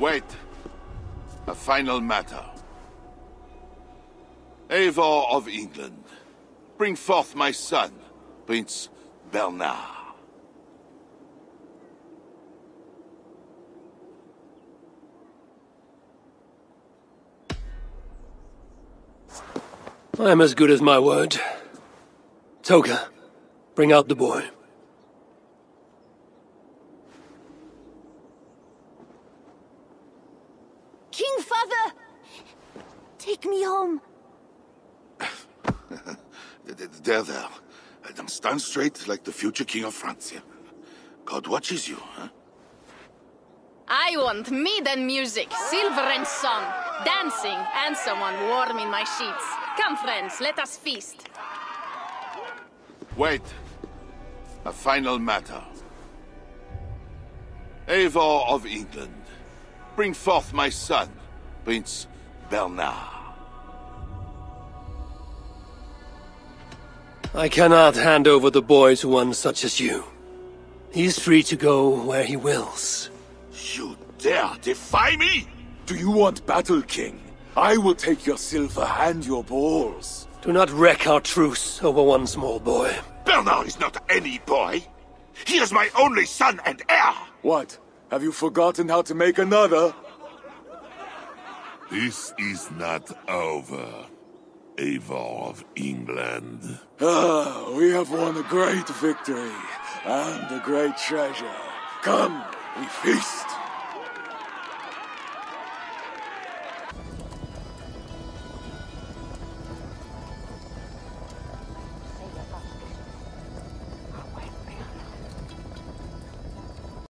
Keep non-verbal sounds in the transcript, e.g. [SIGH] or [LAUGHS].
Wait. A final matter. Eivor of England, bring forth my son, Prince Bernard. I am as good as my word. Toka, bring out the boy. King Father! Take me home. [LAUGHS] There, there. Stand straight like the future king of Francia. God watches you, huh? I want mead and music, silver and song, dancing, and someone warm in my sheets. Come, friends, let us feast. Wait. A final matter. Eivor of England, bring forth my son, Prince Bernard. I cannot hand over the boy to one such as you. He is free to go where he wills. You dare defy me? Do you want battle, King? I will take your silver and your balls. Do not wreck our truce over one small boy. Bernard is not any boy. He is my only son and heir. What? Have you forgotten how to make another? This is not over, Eivor of England. Ah, we have won a great victory and a great treasure. Come, we feast.